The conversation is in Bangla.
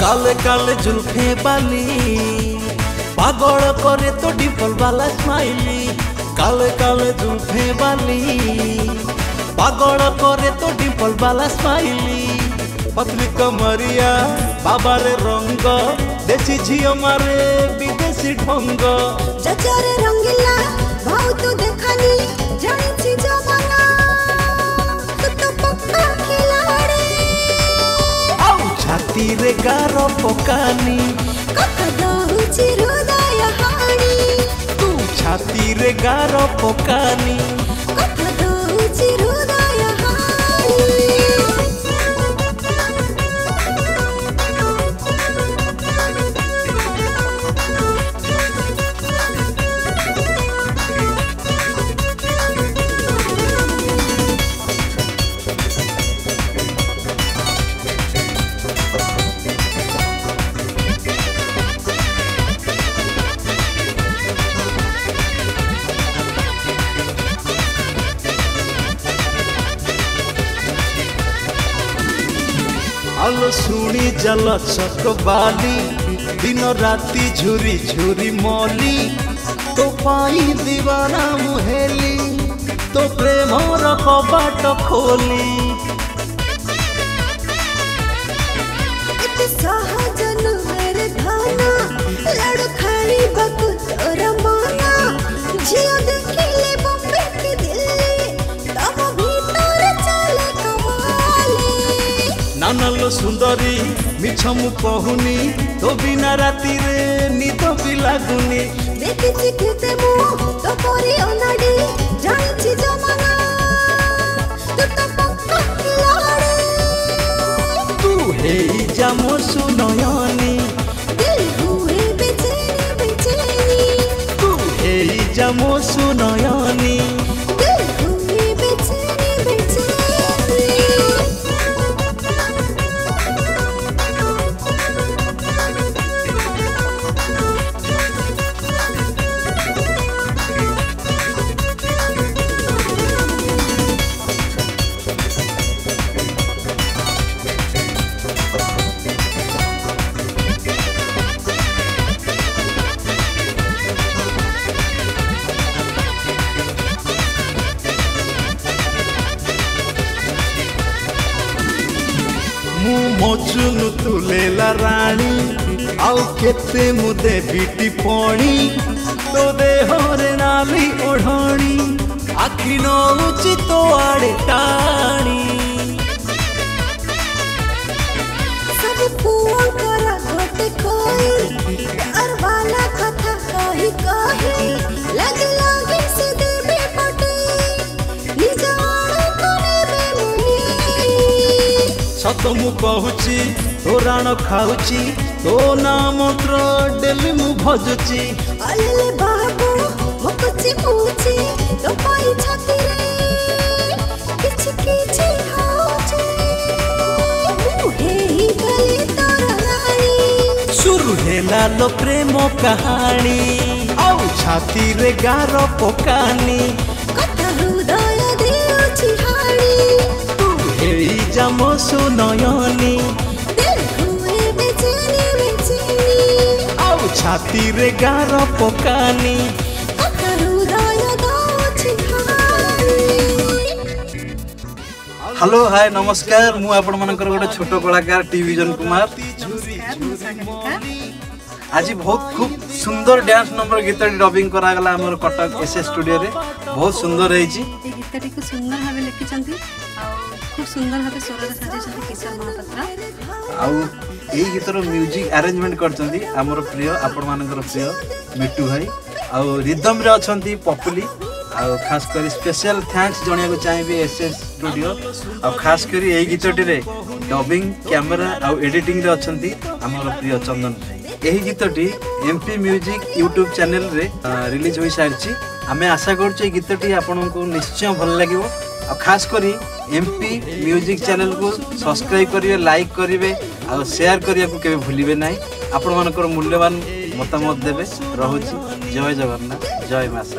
কালে কালে জুলফে বালি। পাগল করে তো ডিম্পল বালা স্মাইলি কালে কালে জুলফে বালি। পাগল করে তো ডিম্পল বালা স্মাইলি পত্রিক মারিয়া বাবার রঙ্গ দেশি ঝিও মারে বিদেশি ঢঙ্গ। জচারে রঙ্গিলা ভাউ তো দেখানি জানিছি জমানা। ছাতিরে গার পকানি। কথা চিরুদয় হানি তু ছাতিরে গার পকানি কথা দৌছি হৃদয় শুনি জল চক বালি দিন রাতি ঝুরি ঝুরি মলি তো পাই দিবানা মুহেলি তো প্রেমর কবাট খোলি সহজ নুহের ধানা লড় খাইবাকু তোর মানা ঝিও দেখিলে ନାନାଲୋ ସୁନ୍ଦରୀ ମିଛ ମୁଁ କହୁନି ତୋ ବିନା ରାତିରେ ନିଦ ବି ଲାଗୁନି। ଦେଖିଛି କେତେ ମୁଁ ତୋ ପରି ଅନାଡ଼ି ଜାଣିଛି ଜମାନା। ତୁ ତ ପକ୍କା ଖିଲାଡ଼ି ତୁ ହେଇ ଯା ମୋ ସୁନୟନୀ ଦିଲ୍ ହୁଏ ବେଚେନି ବେଚେନି ମୁଁ ମଜୁନୁ ତୁଲେଲା ରାଣୀ ଆଉ କେତେ ମୁଁ ଦେବି ଟିପଣି ତୋ ଦେହରେ ନାଲି ଓଢ଼ଣି ଆଖି ନଉଛି ତୋ ତ ମୁଁ କହୁଛି ତୋ ରାଣ ଖାଉଛି ତୋ ନା ମନ୍ତ୍ର ଡେଲି ମୁଁ ଭଜୁଛି। ଆଲେ ବାବୁ ମୁଁ କୁଚି କୁଚି ତୋ ପାଇଁ ଛାତିରେ କିଛି କିଛି ଖାଉଛି। ମୁଁ ହେଇ ଗଲି ତୋର ରାଣୀ শুরু ହେଲା ଲୋ ପ୍ରେମ କାହାଣୀ। ଆଉ ଛାତିରେ ଗାର ପକାନି। নয়নে ଆଉ ଛାତିରେ ଗାର ପକାନି ହ୍ୟାଲୋ ହାଏ ନମସ୍କାର ମୁଁ ଆପଣମାନଙ୍କର ଗୋଟେ ଛୋଟ କଳାକାର ଟି ବିଜନ କୁମାର ଆଜି ବହୁତ ଖୁବ ସୁନ୍ଦର ଡ୍ୟାନ୍ସ ନମ୍ବର ଗୀତଟି ଡବିଂ କରାଗଲା ଆମର କଟକ ଏସ୍ଏ ଷ୍ଟୁଡିଓରେ ବହୁତ ସୁନ୍ଦର ହେଇଛି ଗୀତଟିକୁ ସୁନ୍ଦର ଭାବେ ଲେଖିଛନ୍ତି ଆଉ ଖୁବ ସୁନ୍ଦର ଭାବେ ସ୍ୱରରେ ସାଜିଛନ୍ତି କିଶୋର ମହାପାତ୍ର ଆଉ ଏଇ ଗୀତର ମ୍ୟୁଜିକ୍ ଆରେଞ୍ଜମେଣ୍ଟ କରିଛନ୍ତି ଆମର ପ୍ରିୟ ଆପଣମାନଙ୍କର ପ୍ରିୟ ମିଟୁ ଭାଇ। ଆଉ ରିଦମ୍ରେ ଅଛନ୍ତି ପପୁଲି। ଆଉ ଖାସ କରି ସ୍ପେଶାଲ ଥ୍ୟାଙ୍କ୍ସ ଜଣାଇବାକୁ ଚାହିଁବି ଏସ୍ ଏସ୍ ଷ୍ଟୁଡ଼ିଓ ଆଉ ଖାସ କରି ଏଇ ଗୀତଟିରେ ଡବିଂ କ୍ୟାମେରା ଆଉ ଏଡିଟିଂରେ ଅଛନ୍ତି ଆମର ପ୍ରିୟ ଚନ୍ଦନ ଭାଇ। ଏହି ଗୀତଟି ଏମ୍ପି ମ୍ୟୁଜିକ୍ ୟୁଟ୍ୟୁବ୍ ଚ୍ୟାନେଲରେ ରିଲିଜ୍ ହୋଇସାରିଛି। ଆମେ ଆଶା କରୁଛୁ এই ଗୀତଟି ଆପଣଙ୍କୁ ନିଶ୍ଚୟ ଭଲ ଲାଗିବ। ଆଉ ଖାସ୍ କରି ଏମ୍ପି ମ୍ୟୁଜିକ୍ ଚ୍ୟାନେଲ୍କୁ ସବସ୍କ୍ରାଇବ୍ କରିବେ ଲାଇକ୍ କରିବେ ଆଉ ସେୟାର କରିବାକୁ କେବେ ଭୁଲିବେ ନାହିଁ ଆପଣମାନଙ୍କର ମୂଲ୍ୟବାନ ମତାମତ ଦେବେ ରହୁଛି ଜୟ ଜଗନ୍ନାଥ ଜୟ ମାସା